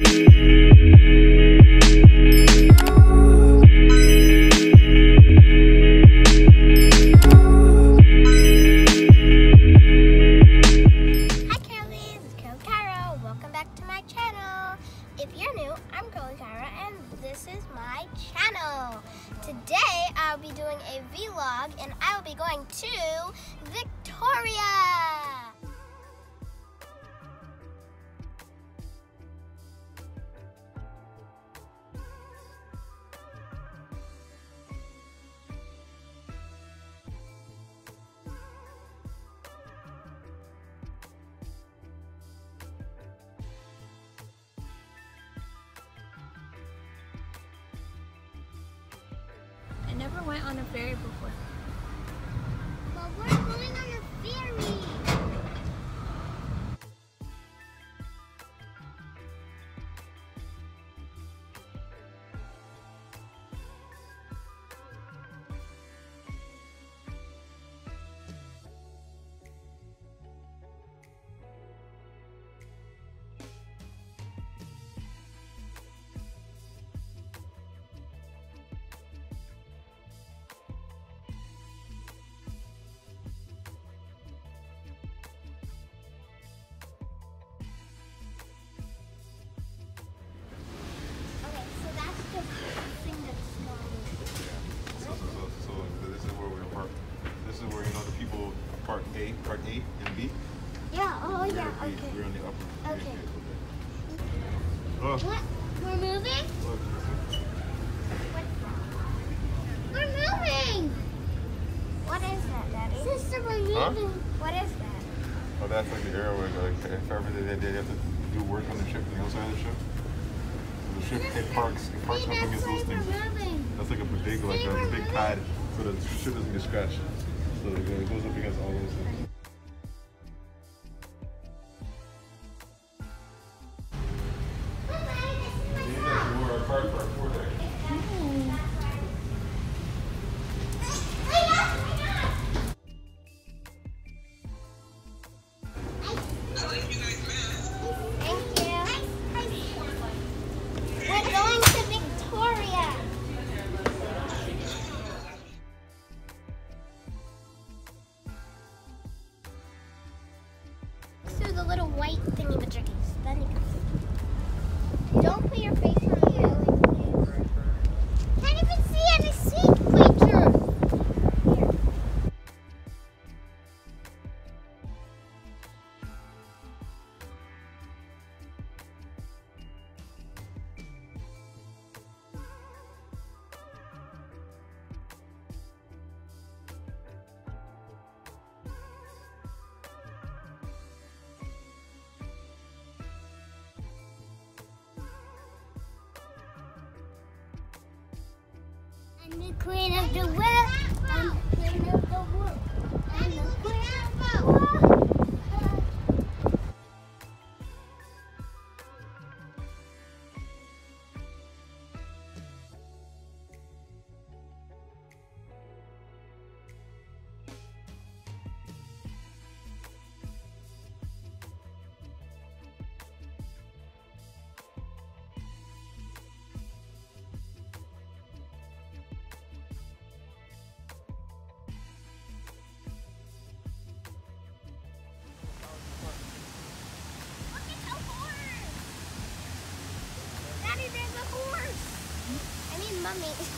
Hi went on a ferry Huh? What is that? Oh, that's like the area where like, if ever they, they have to do work on the ship, on the outside of the ship. So the ship, it parks, it parks up against those things. we're. That's like a big, like a big pad, so the ship doesn't get scratched. So it goes up against all those things. Queen of the world. I'm the queen of the world. I'm the queen of the world. I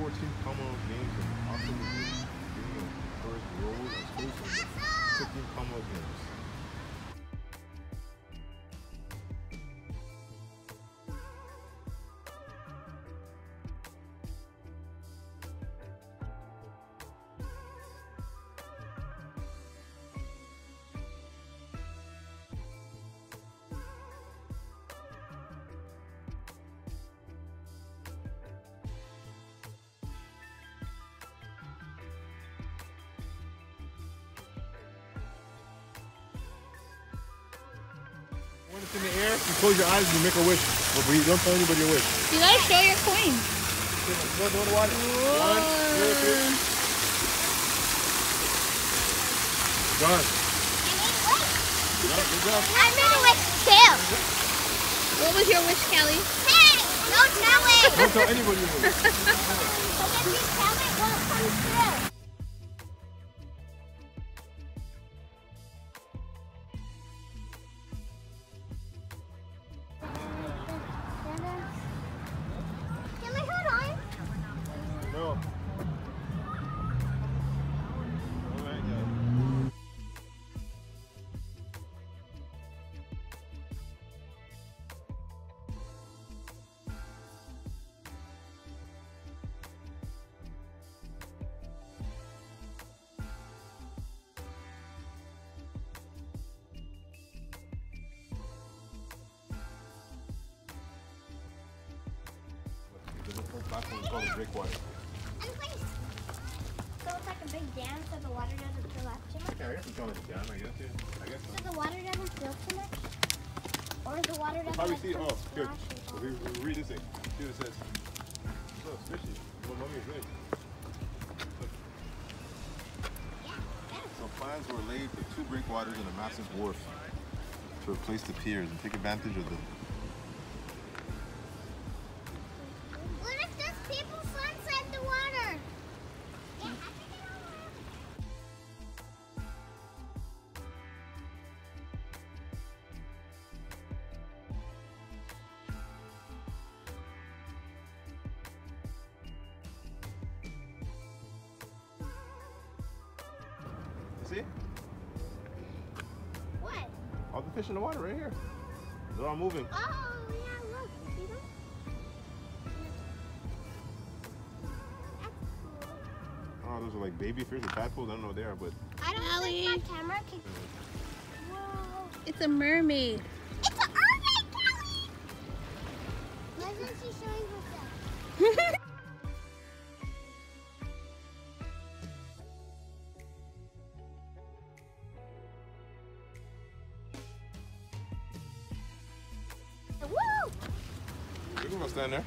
14th Commonwealth Games and also the first of the 15th Commonwealth Games. When it's in the air, you close your eyes and you make a wish. But you don't tell anybody your wish. You gotta show your coin. Go, to water. One, two, three. Done. Done. Good job. I made a wish too. What was your wish, Kelly? Hey, don't tell it. Don't tell anybody your wish. Because if you tell it, will come true. A whole platform called breakwater. And please. So it's like a big dam so the water doesn't fill up too much? Yeah, I guess it's going down. I guess, yeah. I guess so. So the water doesn't fill too much? Or the water doesn't like, see. Oh, here. We, we read this thing. See what it says. So it's fishy. Well, mommy's right. Look. Yeah, yeah. So plans were laid for two breakwaters and a massive wharf to replace the piers and take advantage of the. See? What? All the fish in the water right here. They're all moving. Oh, yeah, look. See them? That's cool. Oh, those are like baby fish or tadpoles. I don't know what they are, but I don't Allie. think my camera can. Whoa. It's a mermaid. It's a mermaid, Kelly! Why isn't she showing herself? you can go stand there.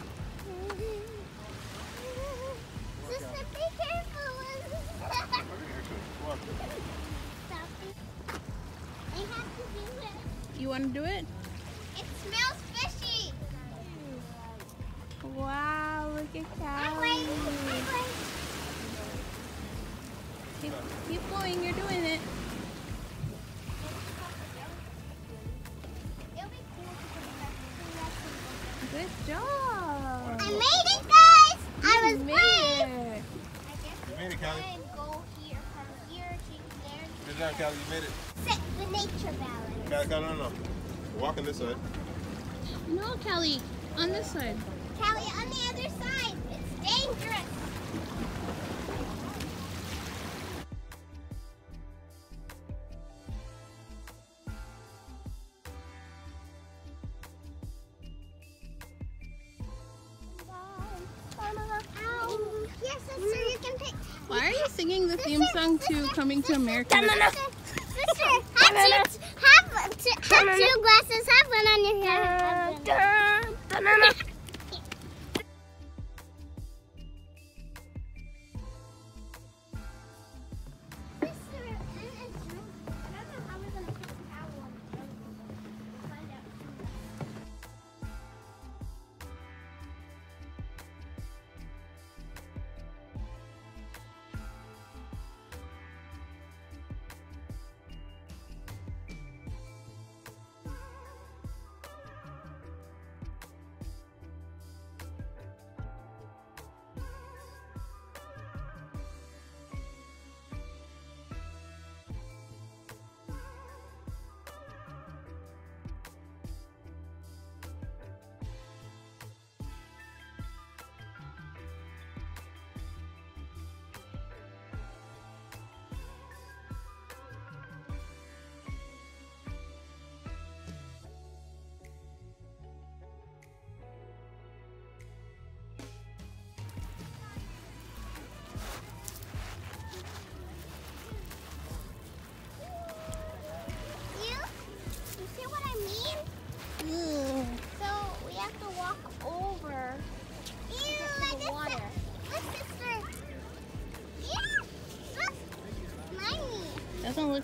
Sister, be careful. Walk. Stop it. I have to do it. You wanna do it? It smells fishy. Wow, look at I'm waiting. I'm waiting. Keep, keep going, you're doing it. There. Good Kali. You made it. Sit the nature balance. Kali, Kali, no, no. Walk on this side. No, Kali, on this side. Kali, on the other side. It's dangerous. To Coming to America? Sister, have two, have, have two glasses. Have one on your head.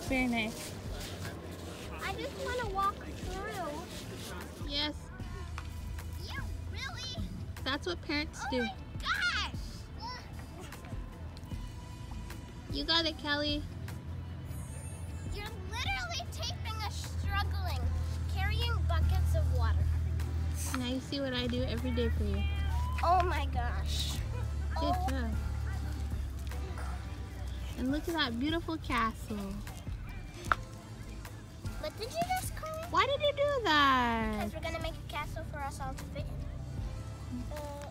Doesn't very nice. I just want to walk through. Yes, You really? that's what parents Oh do. my gosh! You got it, Kelly. You're literally taping us struggling, carrying buckets of water. Now you see what I do every day for you. Oh my gosh. Good Oh, job. And look at that beautiful castle. What did you just call it? Why did you do that? Because we're gonna make a castle for us all to fit in. Uh,